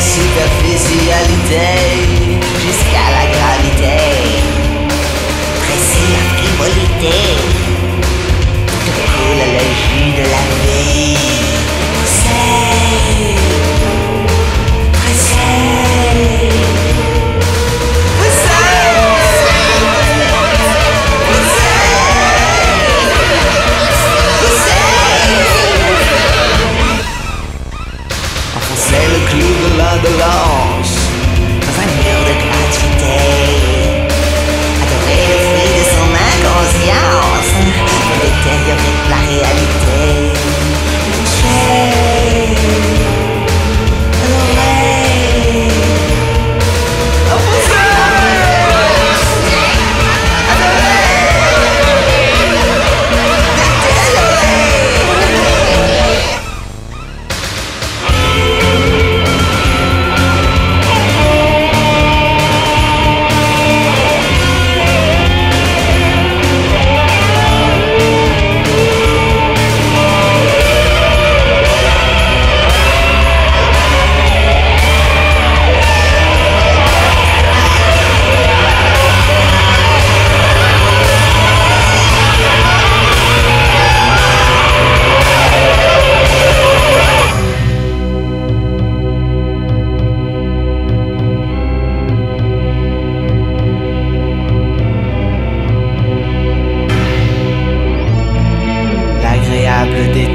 superficialité. Jusqu'à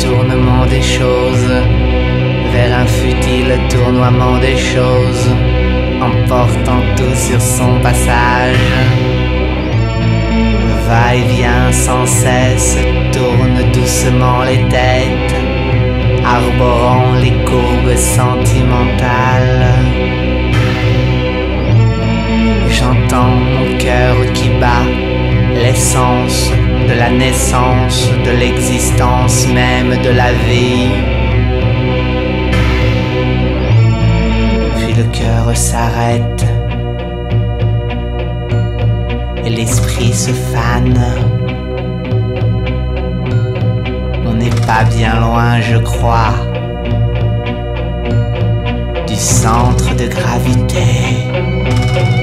Détournement des choses vers un futile tournoiement des choses, emportant tout sur son passage. Le va-et-vient sans cesse tourne doucement les têtes, arborant les courbes sentimentales. J'entends mon cœur qui bat de la naissance, de l'existence même de la vie. Puis le cœur s'arrête et l'esprit se fane. On n'est pas bien loin, je crois, du centre de gravité.